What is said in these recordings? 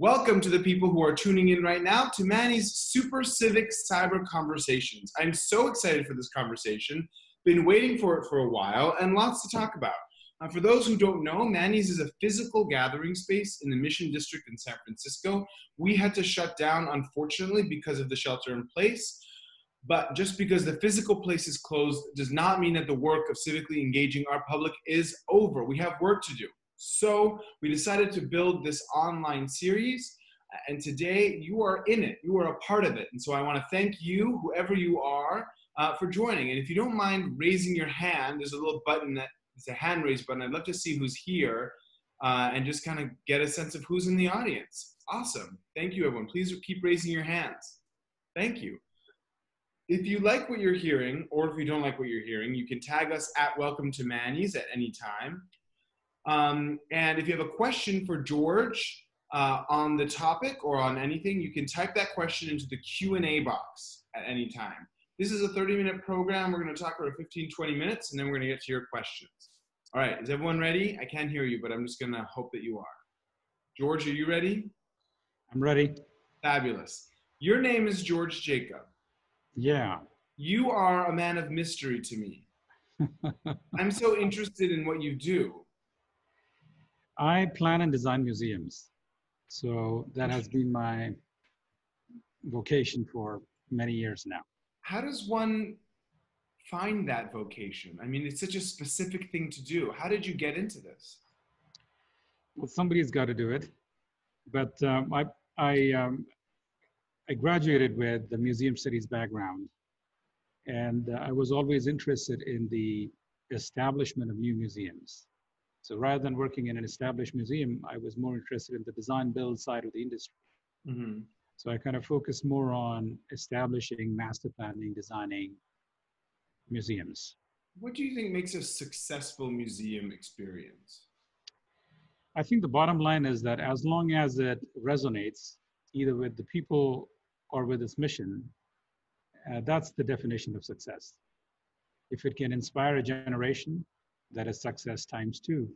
Welcome to the people who are tuning in right now to Manny's Super Civic Cyber Conversations. I'm so excited for this conversation. Been waiting for it for a while and lots to talk about. Uh, for those who don't know, Manny's is a physical gathering space in the Mission District in San Francisco. We had to shut down, unfortunately, because of the shelter in place. But just because the physical place is closed does not mean that the work of civically engaging our public is over. We have work to do. So we decided to build this online series. And today you are in it, you are a part of it. And so I want to thank you, whoever you are, uh, for joining. And if you don't mind raising your hand, there's a little button that it's a hand raise button. I'd love to see who's here uh, and just kind of get a sense of who's in the audience. Awesome. Thank you, everyone. Please keep raising your hands. Thank you. If you like what you're hearing, or if you don't like what you're hearing, you can tag us at Welcome to Manny's at any time. Um, and if you have a question for George uh, on the topic or on anything, you can type that question into the Q&A box at any time. This is a 30-minute program. We're going to talk for 15, 20 minutes, and then we're going to get to your questions. All right, is everyone ready? I can't hear you, but I'm just going to hope that you are. George, are you ready? I'm ready. Fabulous. Your name is George Jacob. Yeah. You are a man of mystery to me. I'm so interested in what you do. I plan and design museums. So that has been my vocation for many years now. How does one find that vocation? I mean, it's such a specific thing to do. How did you get into this? Well, somebody's got to do it. But um, I, I, um, I graduated with the museum studies background, and uh, I was always interested in the establishment of new museums. So rather than working in an established museum, I was more interested in the design build side of the industry. Mm-hmm. So I kind of focused more on establishing, master planning, designing museums. What do you think makes a successful museum experience? I think the bottom line is that as long as it resonates either with the people or with its mission, uh, that's the definition of success. If it can inspire a generation, that is success times two.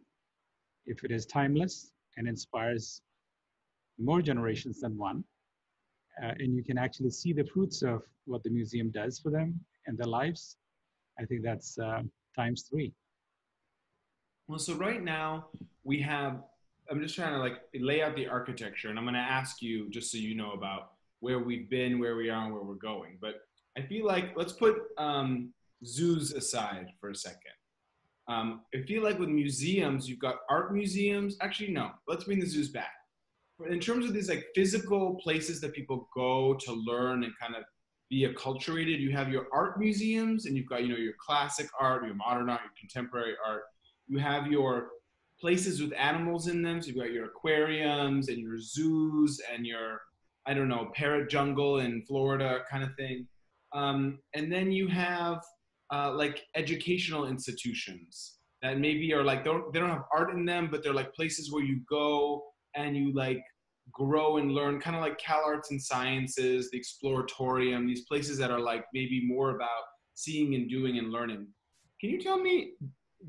If it is timeless and inspires more generations than one, uh, and you can actually see the fruits of what the museum does for them and their lives, I think that's uh, times three. Well, so right now we have, I'm just trying to like lay out the architecture, and I'm going to ask you just so you know about where we've been, where we are, and where we're going. But I feel like let's put um, zoos aside for a second. Um, I feel like with museums, you've got art museums. Actually, no, let's bring the zoos back. In terms of these like physical places that people go to learn and kind of be acculturated, you have your art museums and you've got, you know, your classic art, your modern art, your contemporary art. You have your places with animals in them. So you've got your aquariums and your zoos and your, I don't know, parrot jungle in Florida kind of thing. Um, and then you have uh, like educational institutions that maybe are like they don't, they don't have art in them, but they're like places where you go and you like grow and learn, kind of like Cal Arts and Sciences, the Exploratorium, these places that are like maybe more about seeing and doing and learning. Can you tell me,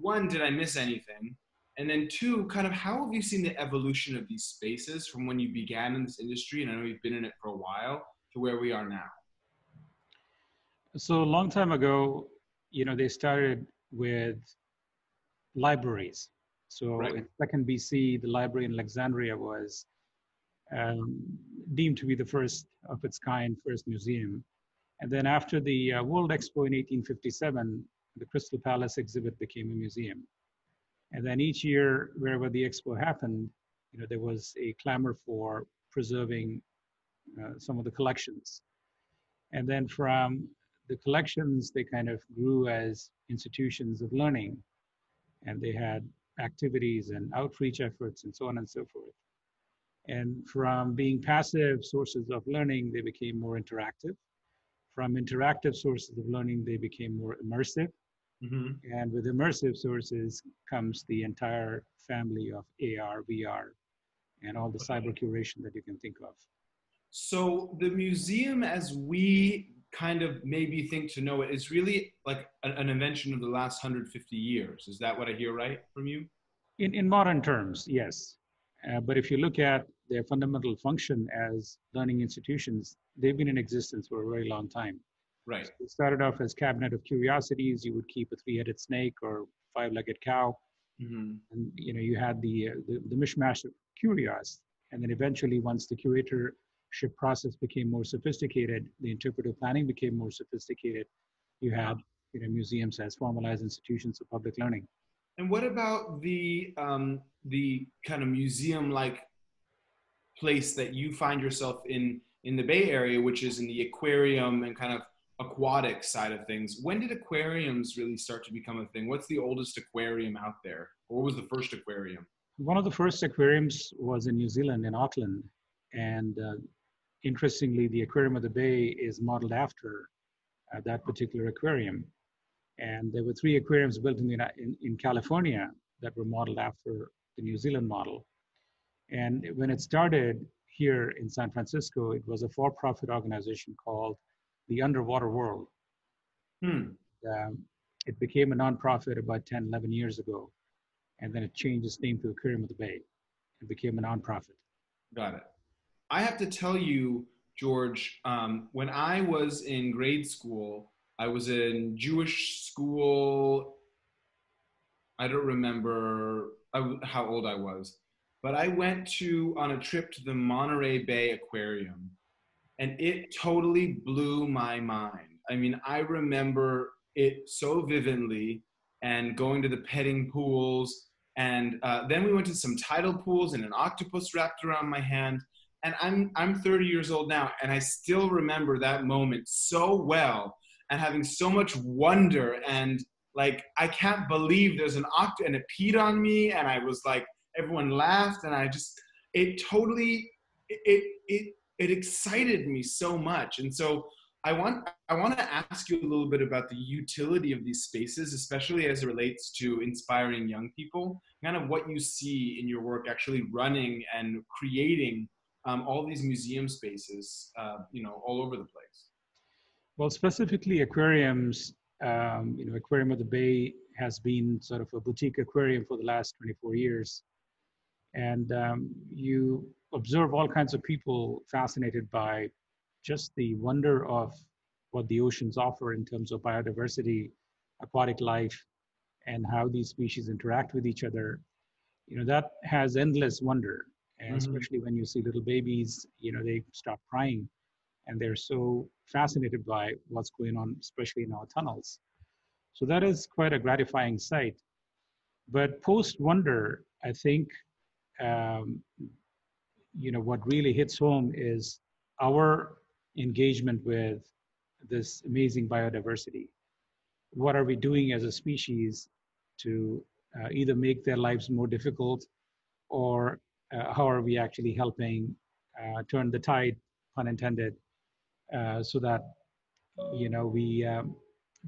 one, did I miss anything? And then two, kind of how have you seen the evolution of these spaces from when you began in this industry, and I know you've been in it for a while, to where we are now? So a long time ago, you know, they started with libraries. So right. in second BC, the library in Alexandria was um, deemed to be the first of its kind, first museum. And then after the uh, World Expo in 1857, the Crystal Palace exhibit became a museum. And then each year, wherever the expo happened, you know, there was a clamor for preserving uh, some of the collections. And then from the collections, they kind of grew as institutions of learning and they had activities and outreach efforts and so on and so forth. And from being passive sources of learning, they became more interactive. From interactive sources of learning, they became more immersive. Mm-hmm. And with immersive sources comes the entire family of AR, VR, and all the cyber curation that you can think of. So the museum, as we kind of maybe think to know it is really like an, invention of the last 150 years. Is that what I hear right from you? In, in modern terms, yes. Uh, but if you look at their fundamental function as learning institutions, they've been in existence for a very long time. Right. So it started off as cabinet of curiosities. You would keep a three-headed snake or five-legged cow, mm-hmm. and you know you had the, uh, the, the mishmash of curios, and then eventually, once the process became more sophisticated, the interpretive planning became more sophisticated. You had you know museums as formalized institutions of public learning. And what about the um, the kind of museum like place that you find yourself in in the Bay Area, which is in the aquarium and kind of aquatic side of things. When did aquariums really start to become a thing? What's the oldest aquarium out there? Or what was the first aquarium? One of the first aquariums was in New Zealand, in Auckland. And uh, interestingly, the Aquarium of the Bay is modeled after uh, that particular aquarium. And there were three aquariums built in, the, in, in California that were modeled after the New Zealand model. And when it started here in San Francisco, it was a for profit organization called the Underwater World. Hmm. Um, it became a nonprofit about 10, 11 years ago. And then it changed its name to Aquarium of the Bay and became a nonprofit. Got it. I have to tell you, George, um, when I was in grade school, I was in Jewish school. I don't remember how old I was, but I went to on a trip to the Monterey Bay Aquarium, and it totally blew my mind. I mean, I remember it so vividly, and going to the petting pools, and uh, then we went to some tidal pools, and an octopus wrapped around my hand. And I'm I'm 30 years old now, and I still remember that moment so well and having so much wonder and like I can't believe there's an oct and it peed on me and I was like everyone laughed and I just it totally it it it excited me so much and so I want I want to ask you a little bit about the utility of these spaces, especially as it relates to inspiring young people. Kind of what you see in your work, actually running and creating um, all these museum spaces, uh, you know, all over the place. Well, specifically aquariums, um, you know, Aquarium of the Bay has been sort of a boutique aquarium for the last 24 years. And um, you observe all kinds of people fascinated by just the wonder of what the oceans offer in terms of biodiversity, aquatic life, and how these species interact with each other. You know, that has endless wonder. And mm-hmm. especially when you see little babies, you know, they stop crying and they're so fascinated by what's going on, especially in our tunnels. So that is quite a gratifying sight. But post wonder, I think, um, you know, what really hits home is our engagement with this amazing biodiversity. What are we doing as a species to uh, either make their lives more difficult or how are we actually helping uh, turn the tide, pun intended, uh, so that you know we um,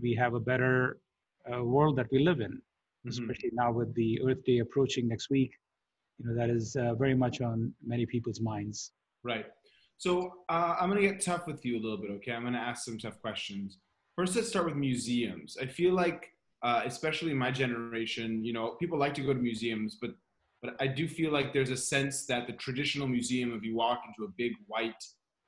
we have a better uh, world that we live in mm-hmm. especially now with the earth day approaching next week. You know that is uh, very much on many people's minds. Right. So uh, i'm going to get tough with you a little bit okay? I'm going to ask some tough questions. First let's start with museums. I feel like uh, especially my generation you know people like to go to museums but but i do feel like there's a sense that the traditional museum if you walk into a big white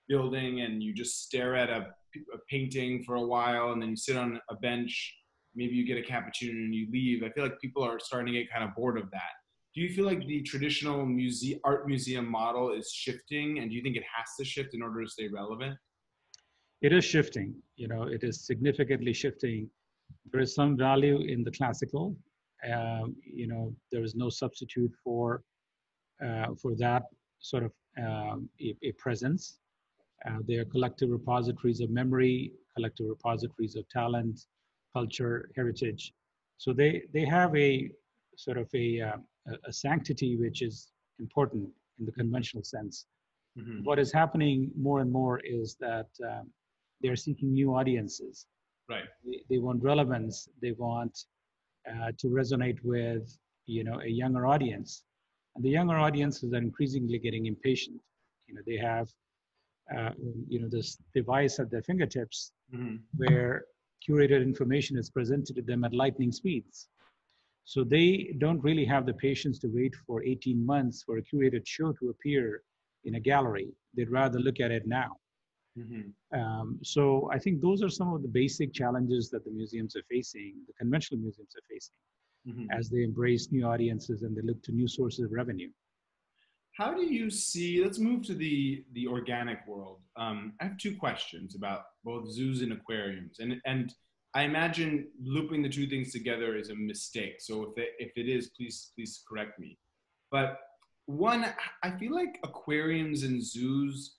building and you just stare at a, a painting for a while and then you sit on a bench maybe you get a cappuccino and you leave i feel like people are starting to get kind of bored of that. Do you feel like the traditional museum art museum model is shifting and do you think it has to shift in order to stay relevant? It is shifting you know it is significantly shifting. There is some value in the classical um, you know there is no substitute for uh, for that sort of um, a, a, presence uh, they are collective repositories of memory, collective repositories of talent, culture, heritage. So they, they have a sort of a, uh, a sanctity which is important in the conventional sense. Mm-hmm. What is happening more and more is that um, they're seeking new audiences. Right. They, they want relevance. They want uh, to resonate with you know a younger audience, and the younger audiences are increasingly getting impatient. You know they have uh, you know this device at their fingertips mm-hmm. where curated information is presented to them at lightning speeds so they don't really have the patience to wait for 18 months for a curated show to appear in a gallery. They'd rather look at it now. Mm-hmm. Um, so I think those are some of the basic challenges that the museums are facing, the conventional museums are facing, mm-hmm. as they embrace new audiences and they look to new sources of revenue. How do you see? Let's move to the the organic world. Um, I have two questions about both zoos and aquariums, and and I imagine looping the two things together is a mistake. So if it, if it is, please please correct me. But one, I feel like aquariums and zoos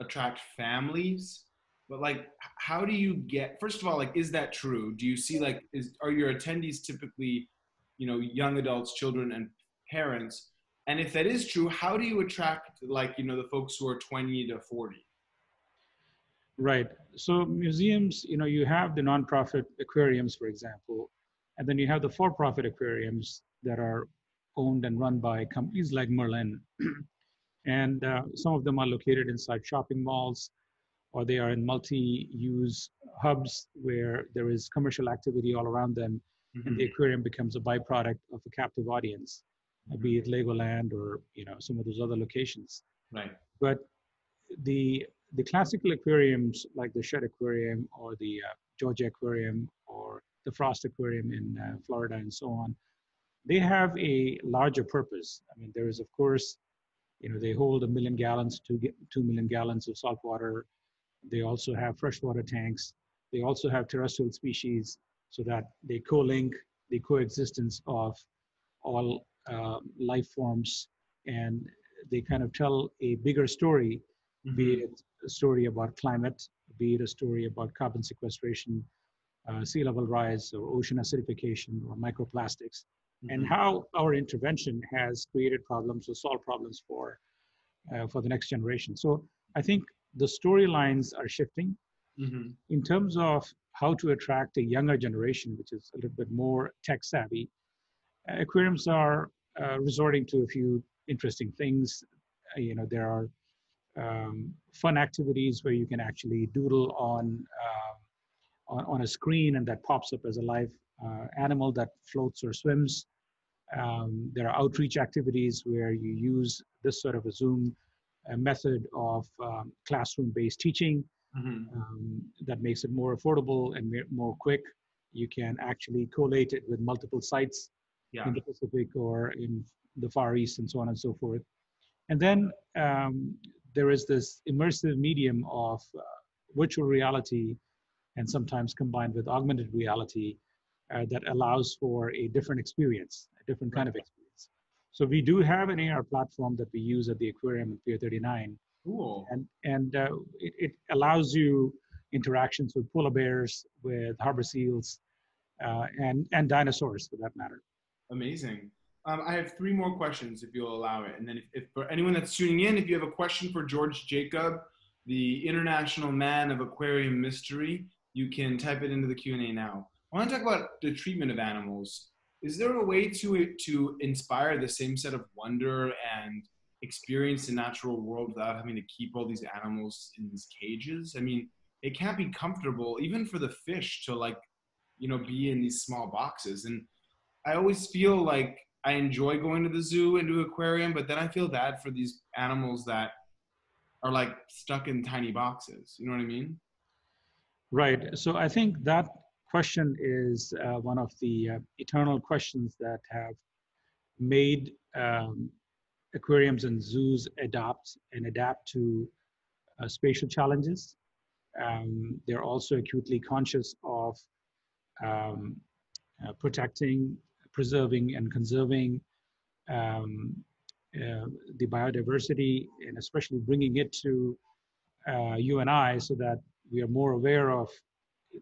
attract families, but like, how do you get? First of all, like, is that true? Do you see like, is are your attendees typically, you know, young adults, children, and parents? And if that is true, how do you attract like you know the folks who are 20 to 40? Right. So museums, you know, you have the nonprofit aquariums, for example, and then you have the for-profit aquariums that are owned and run by companies like Merlin. and uh, some of them are located inside shopping malls, or they are in multi-use hubs where there is commercial activity all around them, mm-hmm. and the aquarium becomes a byproduct of a captive audience, mm-hmm. be it Legoland or you know some of those other locations. Right. But the the classical aquariums like the Shedd Aquarium or the uh, Georgia Aquarium or the Frost Aquarium in uh, Florida and so on, they have a larger purpose. I mean, there is, of course, you know, they hold a million gallons to get two million gallons of salt water. They also have freshwater tanks. They also have terrestrial species so that they co-link the coexistence of all uh, life forms and they kind of tell a bigger story, mm-hmm. be it a story about climate, be it a story about carbon sequestration, uh, sea level rise, or ocean acidification, or microplastics, mm-hmm. and how our intervention has created problems or solved problems for uh, for the next generation. So I think the storylines are shifting mm-hmm. in terms of how to attract a younger generation, which is a little bit more tech savvy. Aquariums are uh, resorting to a few interesting things. Uh, you know, there are um, fun activities where you can actually doodle on, uh, on, on a screen and that pops up as a live uh, animal that floats or swims. Um, there are outreach activities where you use this sort of a Zoom uh, method of um, classroom-based teaching mm-hmm. um, that makes it more affordable and more quick. You can actually collate it with multiple sites yeah. in the Pacific or in the Far East and so on and so forth. And then um, there is this immersive medium of uh, virtual reality and sometimes combined with augmented reality uh, that allows for a different experience, a different kind of experience. So we do have an AR platform that we use at the aquarium in Pier 39. Cool. And, and uh, it, it, allows you interactions with polar bears, with harbor seals, uh, and, and dinosaurs for that matter. Amazing. Um, I have three more questions if you'll allow it. And then if, if, for anyone that's tuning in, if you have a question for George Jacob, the international man of aquarium mystery, you can type it into the Q&A now. I want to talk about the treatment of animals. Is there a way to, to inspire the same set of wonder and experience the natural world without having to keep all these animals in these cages? I mean, it can't be comfortable even for the fish to like, you know, be in these small boxes. And I always feel like I enjoy going to the zoo and to aquarium, but then I feel bad for these animals that are like stuck in tiny boxes. You know what I mean? Right. So I think that question is uh, one of the uh, eternal questions that have made um, aquariums and zoos adopt and adapt to uh, spatial challenges. Um, they're also acutely conscious of um, uh, protecting preserving and conserving um, uh, the biodiversity and especially bringing it to uh, you and I so that we are more aware of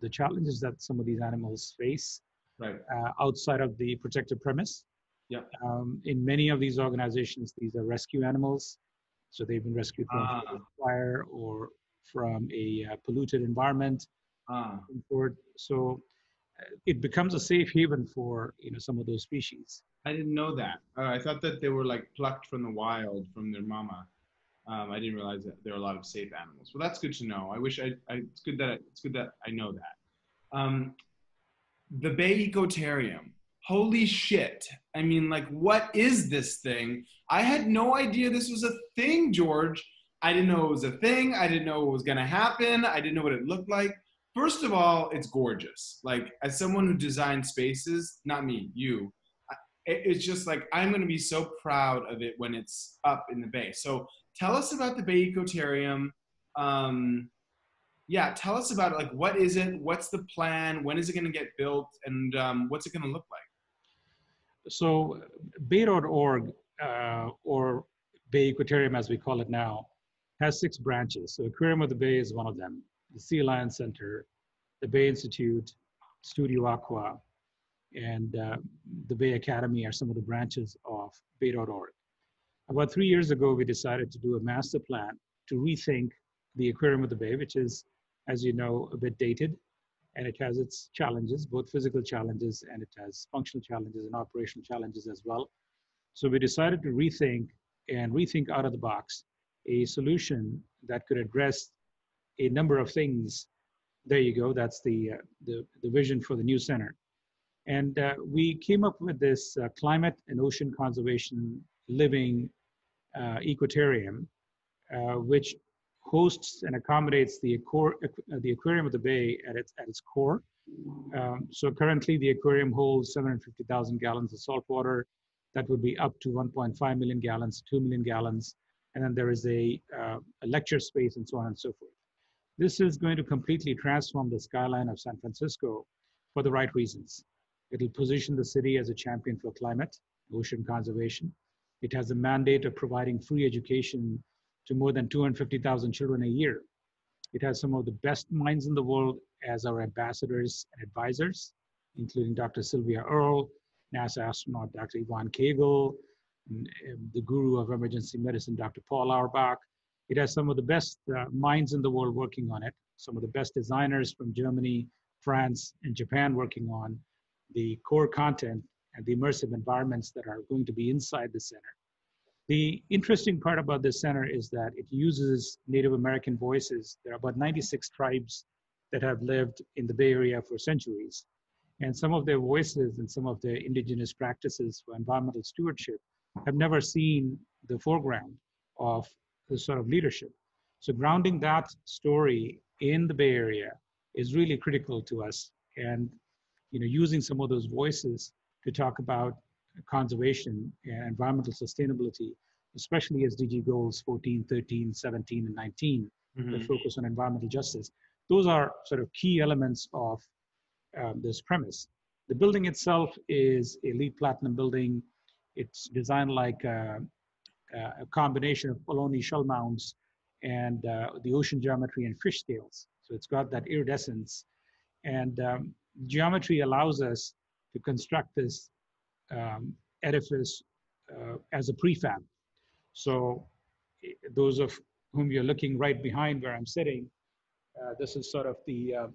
the challenges that some of these animals face right. uh, outside of the protected premise. Yeah. Um, in many of these organizations, these are rescue animals. So they've been rescued from ah. fire or from a uh, polluted environment. Ah. So it becomes a safe haven for you know some of those species. I didn't know that. Uh, I thought that they were like plucked from the wild from their mama. Um, I didn't realize that there are a lot of safe animals. Well, that's good to know. I wish I. I it's good that it's good that I know that. Um, the Bay Ecotarium. holy shit. I mean, like, what is this thing? I had no idea this was a thing, George. I didn't know it was a thing. I didn't know what was going to happen. I didn't know what it looked like. First of all, it's gorgeous. Like, as someone who designs spaces, not me, you, it's just like I'm going to be so proud of it when it's up in the bay. So tell us about the Bay Ecotarium. Um, yeah, tell us about it. Like, what is it? What's the plan? When is it going to get built? And um, what's it going to look like? So, Bay.org, uh, or Bay Ecotarium as we call it now, has six branches. So, Aquarium of the Bay is one of them, the Sea Lion Center, the Bay Institute, Studio Aqua, and uh, the Bay Academy are some of the branches of Bay.org. About three years ago, we decided to do a master plan to rethink the Aquarium of the Bay, which is as you know, a bit dated and it has its challenges, both physical challenges and it has functional challenges and operational challenges as well. So we decided to rethink and rethink out of the box a solution that could address a number of things. There you go. That's the, uh, the, the vision for the new center. And uh, we came up with this uh, climate and ocean conservation living uh, ecotarium, uh, which hosts and accommodates the, the aquarium of the bay at its, at its core. Um, so currently the aquarium holds 750,000 gallons of salt water. That would be up to 1.5 million gallons, 2 million gallons. And then there is a, uh, a lecture space and so on and so forth. This is going to completely transform the skyline of San Francisco for the right reasons. It'll position the city as a champion for climate, ocean conservation. It has a mandate of providing free education to more than 250,000 children a year. It has some of the best minds in the world as our ambassadors and advisors, including Dr. Sylvia Earle, NASA astronaut Dr. Yvonne Cagle, the guru of emergency medicine, Dr. Paul Auerbach. It has some of the best uh, minds in the world working on it, some of the best designers from Germany, France, and Japan working on the core content and the immersive environments that are going to be inside the center. The interesting part about this center is that it uses Native American voices. There are about 96 tribes that have lived in the Bay Area for centuries. And some of their voices and some of their indigenous practices for environmental stewardship have never seen the foreground of the sort of leadership. So grounding that story in the Bay Area is really critical to us. And you know, using some of those voices to talk about conservation and environmental sustainability, especially as DG goals 14, 13, 17, and 19 mm-hmm. that focus on environmental justice. Those are sort of key elements of um, this premise. The building itself is a LEED platinum building. It's designed like a, a combination of Ohlone shell mounds and uh, the ocean geometry and fish scales. So it's got that iridescence. And um, geometry allows us to construct this um, edifice uh, as a prefab. So those of whom you're looking right behind where I'm sitting, uh, this is sort of the uh,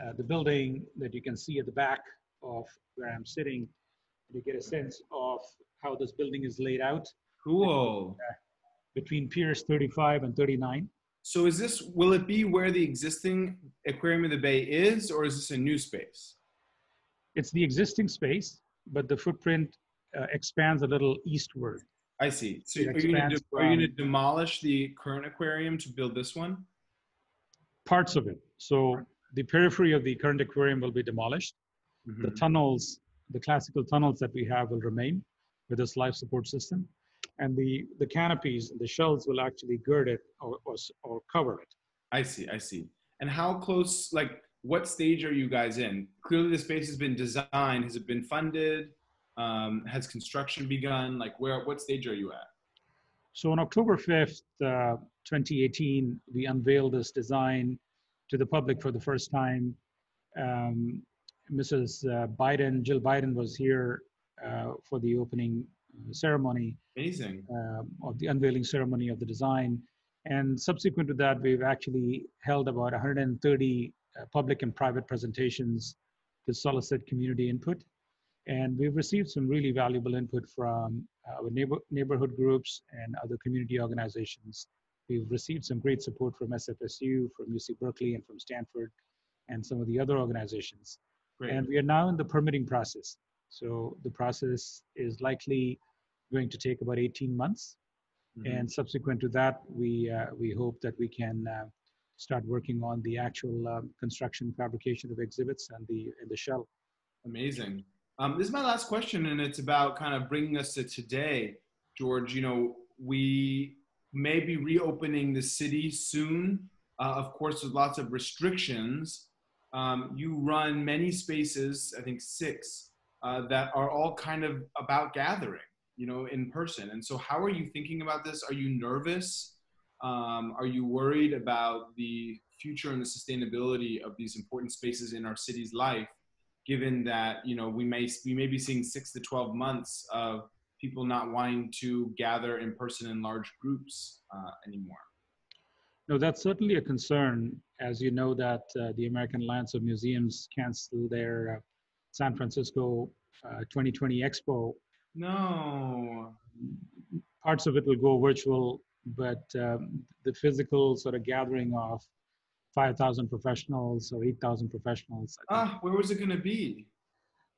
uh, the building that you can see at the back of where I'm sitting. You get a sense of how this building is laid out. Cool. Between Piers 35 and 39. So is this, will it be where the existing Aquarium of the Bay is, or is this a new space? It's the existing space, but the footprint uh, expands a little eastward. I see. So are you, to, are you, to demolish the current aquarium to build this one? Parts of it. So the periphery of the current aquarium will be demolished. Mm-hmm. The tunnels, the classical tunnels that we have will remain with this life support system. And the, the canopies, the shells will actually gird it or, or, or cover it. I see, I see. And how close, like, what stage are you guys in? Clearly, the space has been designed. Has it been funded? Um, has construction begun? Like, where? What stage are you at? So on October 5th, uh, 2018, we unveiled this design to the public for the first time. Um, Mrs. Uh, Biden, Jill Biden, was here uh, for the opening uh, ceremony. Amazing. Uh, of the unveiling ceremony of the design. And subsequent to that, we've actually held about 130 uh, public and private presentations to solicit community input. And we've received some really valuable input from our neighbor, neighborhood groups and other community organizations. We've received some great support from SFSU, from UC Berkeley, and from Stanford, and some of the other organizations. Great. And we are now in the permitting process. So the process is likely going to take about 18 months. Mm-hmm. And subsequent to that, we, uh, we hope that we can uh, start working on the actual um, construction fabrication of exhibits and the, and the shell. Amazing. Um, this is my last question, and it's about kind of bringing us to today. George, you know, we may be reopening the city soon, uh, of course, with lots of restrictions. Um, you run many spaces, I think six, uh, that are all kind of about gathering, you know, in person. And so, how are you thinking about this? Are you nervous? Um, are you worried about the future and the sustainability of these important spaces in our city's life, given that you know we may we may be seeing six to twelve months of people not wanting to gather in person in large groups uh, anymore? No, that's certainly a concern. As you know, that uh, the American Alliance of Museums canceled their uh, San Francisco 2020 uh, Expo. No. Parts of it will go virtual, but um, the physical sort of gathering of 5,000 professionals or 8,000 professionals. Ah, where was it going to be?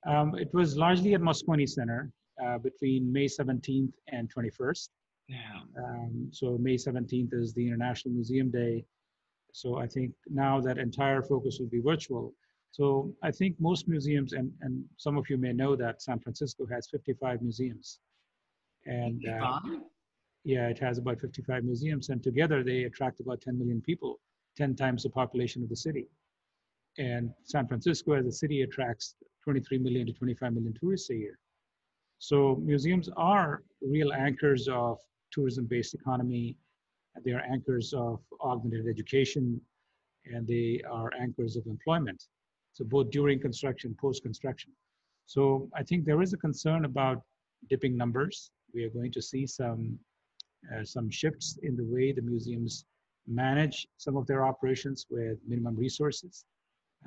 Um, it was largely at Moscone Center uh, between May 17th and 21st. Um, so May 17th is the International Museum Day. So I think now that entire focus will be virtual. So I think most museums, and, and some of you may know that San Francisco has 55 museums. And uh, yeah, it has about 55 museums, and together they attract about 10 million people, 10 times the population of the city. And San Francisco as a city attracts 23 million to 25 million tourists a year. So museums are real anchors of tourism-based economy. They are anchors of augmented education, and they are anchors of employment. So both during construction, post-construction. So I think there is a concern about dipping numbers. We are going to see some some shifts in the way the museums manage some of their operations with minimum resources.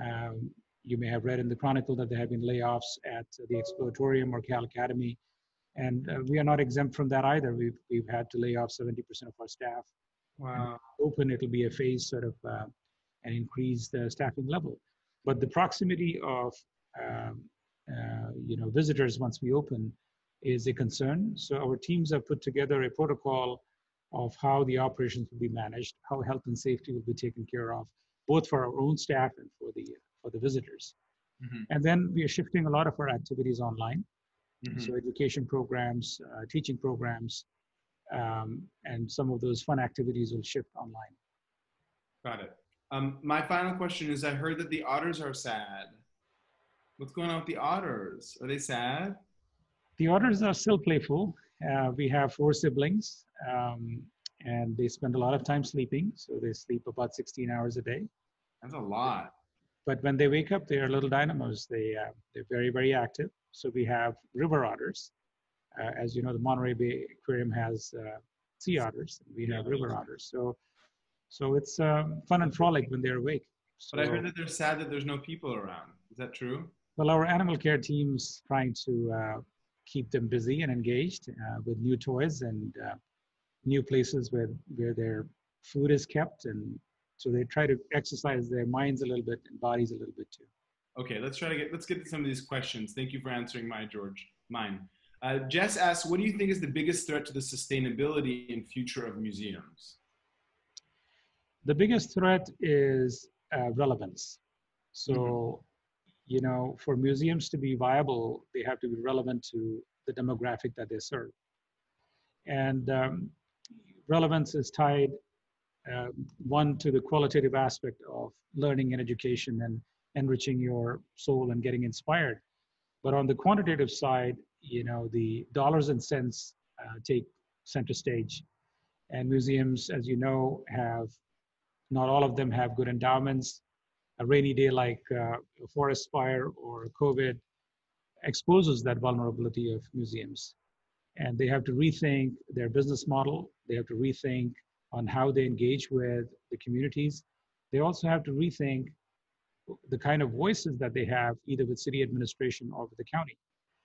Um, you may have read in the Chronicle that there have been layoffs at the Exploratorium or Cal Academy. And uh, we are not exempt from that either. We've, we've had to lay off 70% of our staff. Wow. Open, it'll be a phase sort of uh, an increased uh, staffing level. But the proximity of um, uh, you know visitors once we open is a concern. So our teams have put together a protocol of how the operations will be managed, how health and safety will be taken care of, both for our own staff and for the for the visitors. Mm-hmm. And then we are shifting a lot of our activities online. Mm-hmm. So education programs, uh, teaching programs, um, and some of those fun activities will shift online. Got it. Um, my final question is: I heard that the otters are sad. What's going on with the otters? Are they sad? The otters are still playful. Uh, we have four siblings, um, and they spend a lot of time sleeping. So they sleep about 16 hours a day. That's a lot but when they wake up, they are little dynamos. They uh, they're very very active. So we have river otters, uh, as you know, the Monterey Bay Aquarium has uh, sea otters. We have river otters. So so it's um, fun and frolic when they're awake. So, but I heard that they're sad that there's no people around. Is that true? Well, our animal care team's trying to uh, keep them busy and engaged uh, with new toys and uh, new places where where their food is kept and so they try to exercise their minds a little bit and bodies a little bit too. Okay, let's try to get let's get to some of these questions. Thank you for answering my George mine. Uh, Jess asks, what do you think is the biggest threat to the sustainability and future of museums? The biggest threat is uh, relevance. So, mm-hmm. You know, for museums to be viable, they have to be relevant to the demographic that they serve. And um, relevance is tied uh, one to the qualitative aspect of learning and education and enriching your soul and getting inspired. But on the quantitative side you know the dollars and cents uh, take center stage. And museums as you know have not all of them have good endowments a rainy day like uh, a forest fire or covid exposes that vulnerability of museums and they have to rethink their business model they have to rethink on how they engage with the communities. They also have to rethink the kind of voices that they have, either with city administration or with the county.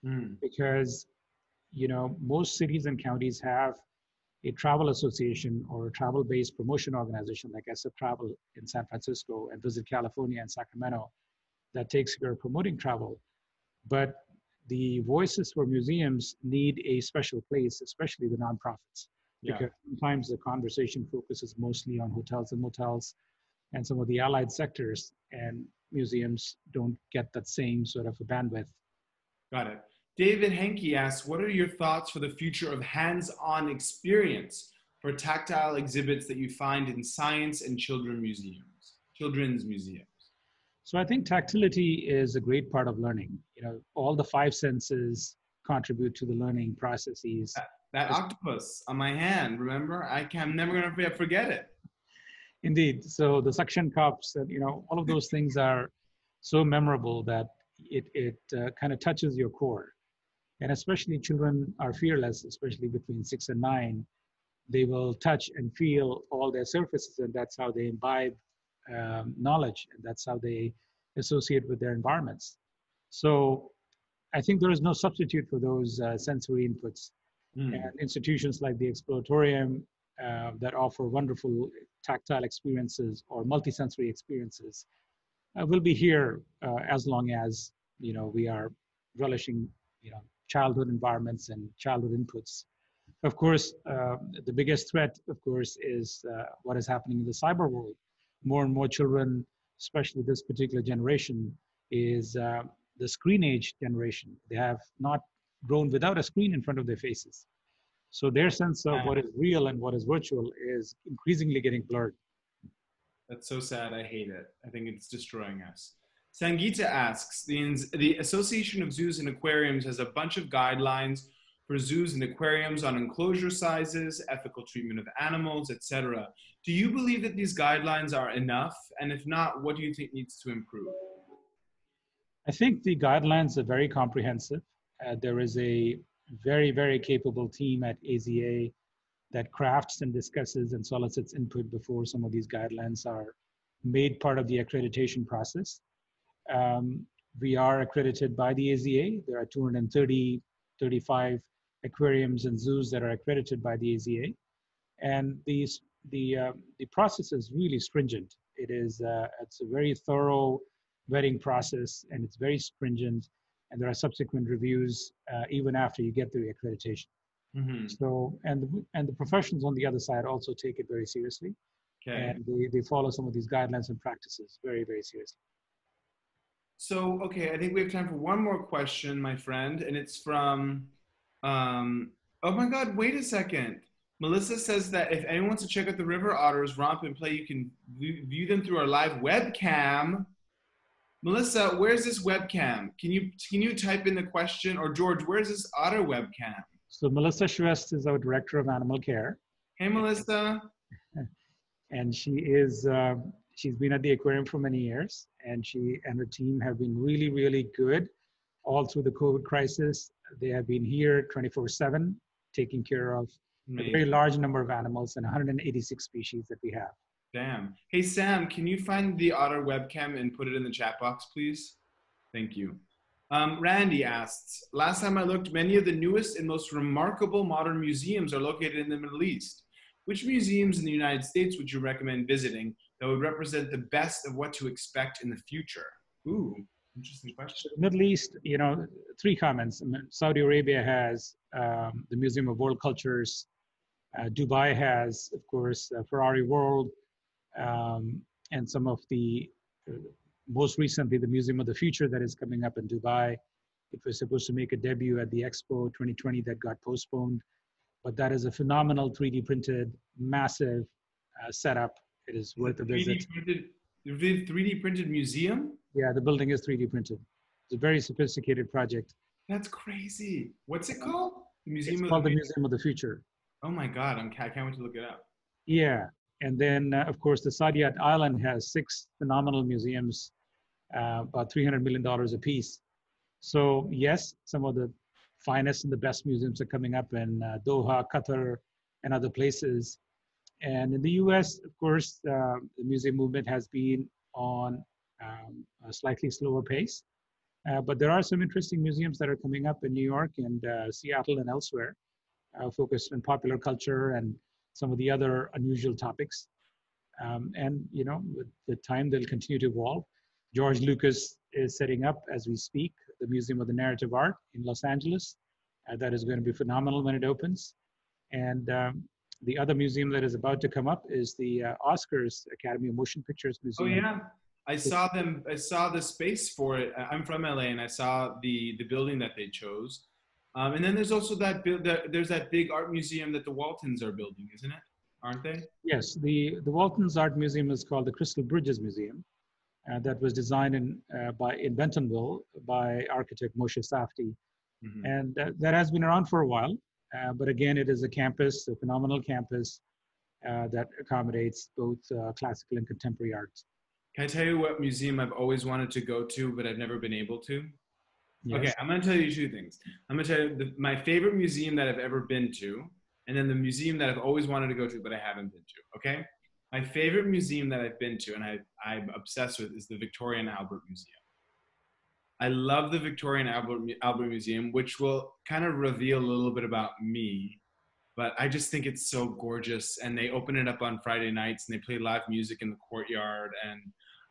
Mm. Because, you know, most cities and counties have a travel association or a travel-based promotion organization like SF Travel in San Francisco and Visit California and Sacramento. that takes care of promoting travel. But the voices for museums need a special place, especially the nonprofits, yeah. because sometimes the conversation focuses mostly on hotels and motels and some of the allied sectors, and museums don't get that same sort of a bandwidth. Got it. David Henke asks, what are your thoughts for the future of hands-on experience for tactile exhibits that you find in science and children museums, children's museums? So I think tactility is a great part of learning. You know, all the five senses contribute to the learning processes. That, that octopus on my hand, remember? I can, I'm never going to forget it. Indeed. So the suction cups and, you know, all of those things are so memorable that it, it uh, kind of touches your core. And especially children are fearless, especially between six and nine. They will touch and feel all their surfaces, and that's how they imbibe um, knowledge, and that's how they associate with their environments. So I think there is no substitute for those uh, sensory inputs. Mm. And institutions like the Exploratorium uh, that offer wonderful tactile experiences or multisensory experiences uh, will be here uh, as long as you know we are relishing you know childhood environments and childhood inputs. Of course, uh, the biggest threat, of course, is uh, what is happening in the cyber world. More and more children, especially this particular generation, is uh, the screen age generation. They have not grown without a screen in front of their faces. So their sense of what is real and what is virtual is increasingly getting blurred. That's so sad. I hate it. I think it's destroying us. Sangita asks, the, the Association of Zoos and Aquariums has a bunch of guidelines for zoos and aquariums on enclosure sizes, ethical treatment of animals, etc. Do you believe that these guidelines are enough? And if not, what do you think needs to improve? I think the guidelines are very comprehensive. Uh, there is a very, very capable team at AZA that crafts and discusses and solicits input before some of these guidelines are made part of the accreditation process. Um, we are accredited by the AZA. There are 230, 35 aquariums and zoos that are accredited by the AZA. And these, the, uh, the process is really stringent. It is, uh, it's a very thorough vetting process and it's very stringent and there are subsequent reviews uh, even after you get the accreditation. Mm-hmm. So, and the, and the professionals on the other side also take it very seriously, okay. and they, they follow some of these guidelines and practices very very seriously. So, okay, I think we have time for one more question, my friend, and it's from. Um, oh my God! Wait a second. Melissa says that if anyone wants to check out the River Otters romp and play, you can view them through our live webcam. Melissa, where's this webcam? Can you can you type in the question or George, where's this otter webcam? So Melissa Schwest is our director of animal care. Hey, Melissa. And she is uh, she's been at the aquarium for many years, and she and her team have been really really good all through the COVID crisis. They have been here 24/7, taking care of Amazing. a very large number of animals and 186 species that we have. Damn. Hey, Sam, can you find the Otter webcam and put it in the chat box, please? Thank you. Um, Randy asks, last time I looked, many of the newest and most remarkable modern museums are located in the Middle East. Which museums in the United States would you recommend visiting that would represent the best of what to expect in the future? Ooh, interesting question. Middle East, you know, three comments. Saudi Arabia has um, the Museum of World Cultures. Uh, Dubai has, of course, uh, Ferrari World um, and some of the uh, most recently the Museum of the Future that is coming up in Dubai. It was supposed to make a debut at the Expo 2020 that got postponed, but that is a phenomenal 3D printed, massive uh, setup. It is worth a visit. Printed, 3D printed museum? Yeah, the building is 3D printed. It's a very sophisticated project. That's crazy. What's it called? The Museum it's called the, the Museum of the Future. Oh my God, I'm, I can't wait to look it up. Yeah, and then, uh, of course, the Saadiyat Island has six phenomenal museums, uh, about $300 million a piece. So, yes, some of the finest and the best museums are coming up in uh, Doha, Qatar, and other places. And in the US, of course, uh, the museum movement has been on um, a slightly slower pace. Uh, but there are some interesting museums that are coming up in New York and uh, Seattle and elsewhere, focused on popular culture and some of the other unusual topics. Um, and, you know, with the time, they'll continue to evolve. George Lucas is setting up as we speak the Museum of the Narrative Art in Los Angeles. Uh, that is going to be phenomenal when it opens. And um, the other museum that is about to come up is the uh, Oscars Academy of Motion Pictures oh, Museum. Oh yeah, I saw them. I saw the space for it. I'm from LA, and I saw the the building that they chose. Um, and then there's also that, there's that big art museum that the Waltons are building, isn't it? Aren't they? Yes, the the Waltons Art Museum is called the Crystal Bridges Museum. Uh, that was designed in uh, by in Bentonville by architect Moshe Safdie, mm-hmm. and uh, that has been around for a while. Uh, but again, it is a campus, a phenomenal campus uh, that accommodates both uh, classical and contemporary arts. Can I tell you what museum I've always wanted to go to, but I've never been able to? Yes. Okay, I'm going to tell you two things. I'm going to tell you the, my favorite museum that I've ever been to, and then the museum that I've always wanted to go to, but I haven't been to. Okay? My favorite museum that I've been to and I, I'm obsessed with is the Victoria and Albert Museum. I love the Victorian Albert, Albert Museum, which will kind of reveal a little bit about me. But I just think it's so gorgeous. And they open it up on Friday nights and they play live music in the courtyard. And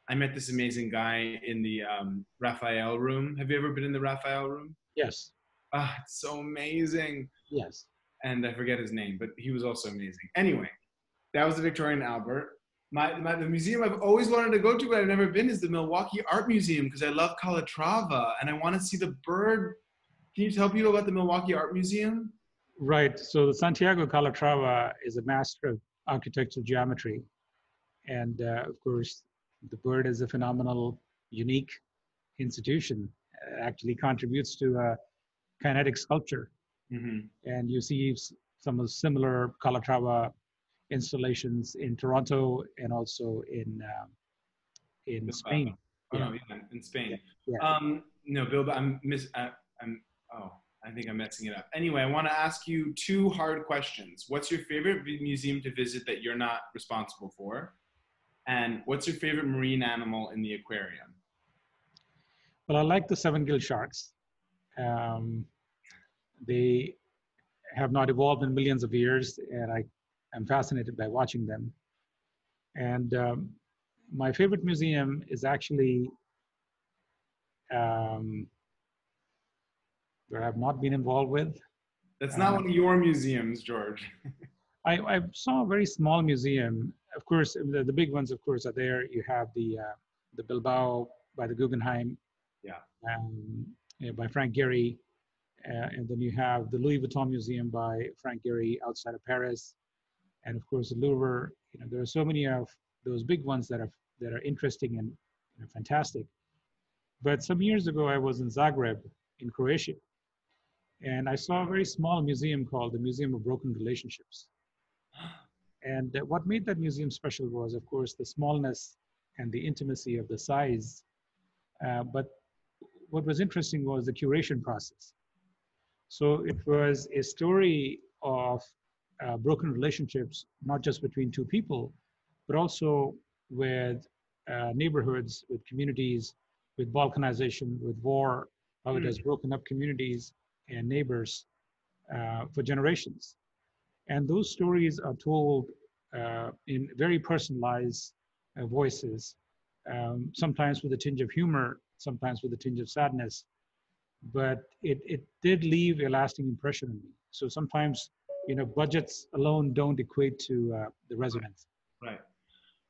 I met this amazing guy in the um, Raphael room. Have you ever been in the Raphael room? Yes. Ah, it's so amazing. Yes. And I forget his name, but he was also amazing. Anyway, that was the Victorian Albert. My, my the museum I've always wanted to go to, but I've never been, is the Milwaukee Art Museum because I love Calatrava and I want to see the bird. Can you tell people about the Milwaukee Art Museum? Right. So the Santiago Calatrava is a master of architectural geometry, and uh, of course, the bird is a phenomenal, unique institution. It actually contributes to a kinetic sculpture, mm-hmm. and you see some of similar Calatrava installations in Toronto and also in um, in Spain. Oh yeah. no, yeah, in Spain. Yeah. Um, no, Bill, I'm miss. I, I'm. Oh, I think I'm messing it up. Anyway, I want to ask you two hard questions. What's your favorite museum to visit that you're not responsible for? And what's your favorite marine animal in the aquarium? Well, I like the seven-gill sharks. Um, they have not evolved in millions of years, and I I'm fascinated by watching them. And um, my favorite museum is actually um, where I've not been involved with. That's not uh, one of your museums, George. I, I, saw a very small museum. Of course, the, the big ones, of course, are there. You have the uh, the Bilbao by the Guggenheim, yeah, um, yeah by Frank Gehry, uh, and then you have the Louis Vuitton Museum by Frank Gehry outside of Paris and of course the Louvre. You know, there are so many of those big ones that are that are interesting and you know, fantastic. But some years ago, I was in Zagreb, in Croatia, and I saw a very small museum called the Museum of Broken Relationships. And what made that museum special was, of course, the smallness and the intimacy of the size. Uh, but what was interesting was the curation process. So it was a story of uh, broken relationships, not just between two people, but also with uh, neighborhoods, with communities, with balkanization, with war, how it has hmm. broken up communities and neighbors uh, for generations. And those stories are told uh, in very personalized uh, voices, um, sometimes with a tinge of humor, sometimes with a tinge of sadness. But it, it did leave a lasting impression on me. So sometimes you know, budgets alone don't equate to uh, the residents. Right.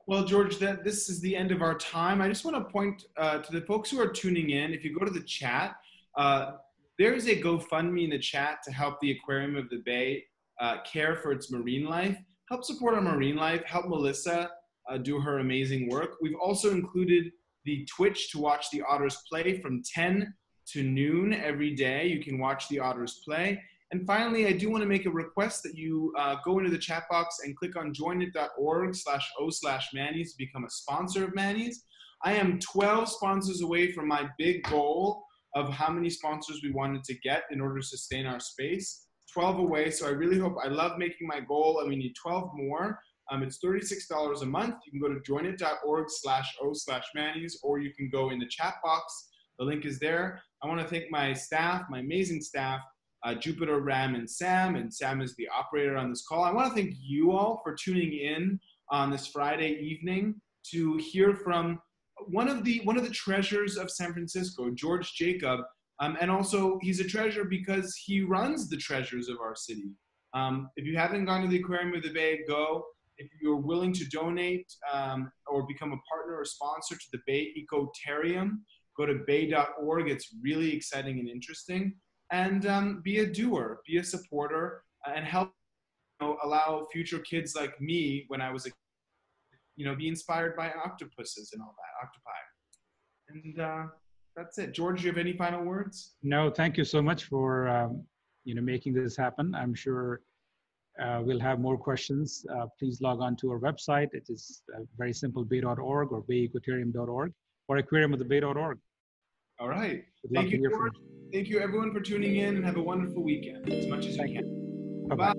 Well, George, that this is the end of our time. I just want to point uh, to the folks who are tuning in. If you go to the chat, uh, there is a GoFundMe in the chat to help the Aquarium of the Bay uh, care for its marine life, help support our marine life, help Melissa uh, do her amazing work. We've also included the Twitch to watch the otters play from 10 to noon every day. You can watch the otters play. And finally, I do want to make a request that you uh, go into the chat box and click on joinit.org slash o slash Manny's to become a sponsor of Manny's. I am 12 sponsors away from my big goal of how many sponsors we wanted to get in order to sustain our space. 12 away, so I really hope, I love making my goal and we need 12 more. Um, it's $36 a month. You can go to joinit.org slash o slash Manny's or you can go in the chat box. The link is there. I want to thank my staff, my amazing staff, uh, Jupiter, Ram, and Sam, and Sam is the operator on this call. I want to thank you all for tuning in on this Friday evening to hear from one of the one of the treasures of San Francisco, George Jacob, um, and also he's a treasure because he runs the treasures of our city. Um, if you haven't gone to the Aquarium of the Bay, go. If you're willing to donate um, or become a partner or sponsor to the Bay Ecotarium, go to bay.org. It's really exciting and interesting. And um, be a doer, be a supporter, and help you know, allow future kids like me when I was a you know, be inspired by octopuses and all that, octopi. And uh, that's it. George, do you have any final words? No, thank you so much for um, you know making this happen. I'm sure uh, we'll have more questions. Uh, please log on to our website. It is uh, very simple, bay.org or bayecotarium.org or aquariumofthebay.org. All right. Thank you, George. Thank you, everyone, for tuning in and have a wonderful weekend as much as you can. Bye-bye.